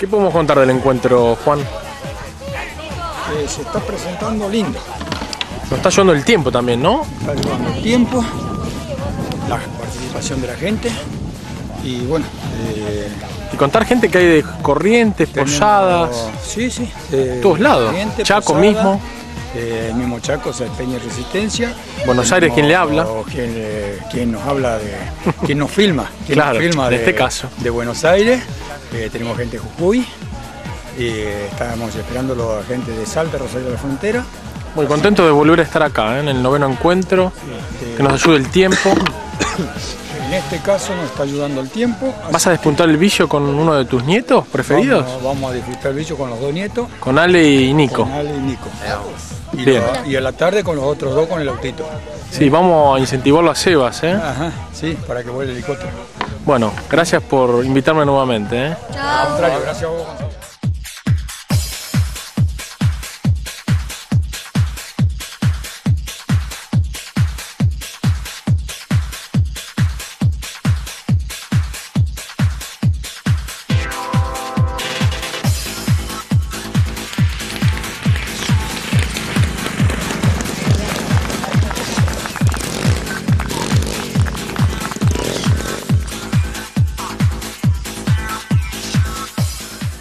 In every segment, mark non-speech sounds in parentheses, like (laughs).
¿Qué podemos contar del encuentro, Juan? Eh, se está presentando lindo. Nos está llevando el tiempo también, ¿no? Está llevando el tiempo, la participación de la gente y bueno. eh, Y contar gente que hay de Corrientes, tenemos- Posadas, Sí, sí. de todos lados. Chaco mismo. eh, el mismo Chaco, o sea, Peña y Resistencia. Buenos Aires, ¿quién le habla? o Quien, eh, quien nos habla de. quien nos filma. Quien Claro, nos filma en de, este caso. De Buenos Aires. Eh, tenemos gente de Jujuy. Y eh, estábamos esperando a gente de Salta, Rosario de la Frontera. Muy contento de volver a estar acá, ¿eh? en el noveno encuentro, Este, que nos ayude el tiempo. (coughs) En este caso nos está ayudando el tiempo. ¿Vas a despuntar el bicho con uno de tus nietos preferidos? Vamos, vamos a disfrutar el bicho con los dos nietos, Con Ale y Nico. con Ale y Nico. Y, Bien. lo- y a la tarde con los otros dos con el autito. Sí, vamos a incentivarlo a Sebas, ¿eh? Ajá, sí, para que vuele el helicóptero. Bueno, gracias por invitarme nuevamente, ¿eh? Contrario, gracias a vos.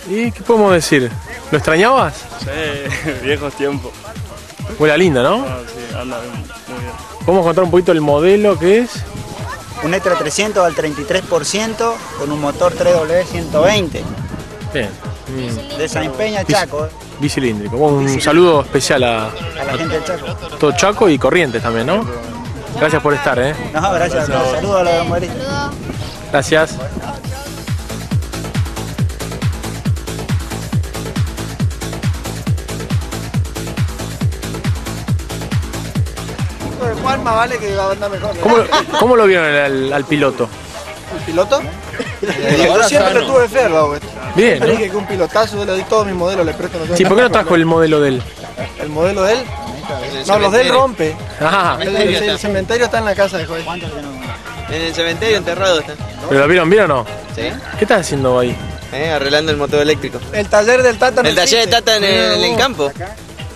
¿Y qué podemos decir? ¿Lo extrañabas? Sí, (laughs) viejos tiempos. Huele linda, ¿no? Ah, sí, anda bien, muy bien. Vamos a contar un poquito el modelo que es. Un Etra 300 al 33% con un motor 3W 120 Bien, de San Peña Chaco, eh, bicilíndrico. Un saludo especial a, a la gente del Chaco. todo Chaco y Corrientes también, ¿no? Gracias por estar, ¿eh? No, gracias, saludos a los de. Gracias. Juan más vale que va a andar mejor. ¿Cómo, cómo lo vieron al, al piloto? ¿El piloto? (laughs) Yo siempre tuve fe al. Bien, dije que un pilotazo, le di todos mis modelos, le presto. no Sí, ¿por qué no trajo el modelo de él? ¿El modelo de él? No, los de él rompe. Ah, El, el- el cementerio está en la casa de Joy. En el cementerio enterrado está. ¿pero lo vieron bien o no? ¿Sí? ¿Qué estás haciendo ahí? Eh, arreglando el motor eléctrico. El taller del Tata no El taller de existe. Tata en el, en el campo.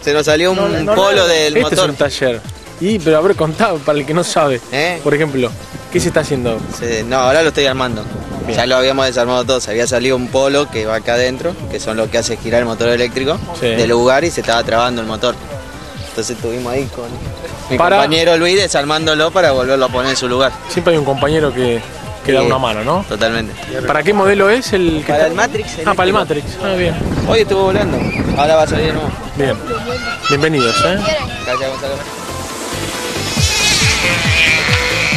Se nos salió un No, no, polo no. del Este motor. es un taller. Y, pero a ver, contado para el que no sabe. ¿Eh? Por ejemplo, ¿qué se está haciendo? Se- no, ahora lo estoy armando. Bien. Ya lo habíamos desarmado todo. Se había salido un polo que va acá adentro, que son los que hace girar el motor eléctrico Sí. del lugar y se estaba trabando el motor. Entonces estuvimos ahí con mi Para- compañero Luis desarmándolo para volverlo a poner en su lugar. Siempre hay un compañero que, que da una mano, ¿no? Totalmente. ¿Para qué modelo es el que Para está- el Matrix Ah, para el. Matrix. Ah, bien. Hoy estuvo volando. Ahora va a salir de nuevo. Bien. Bienvenidos, ¿eh? Gracias, Gonzalo. Yeah.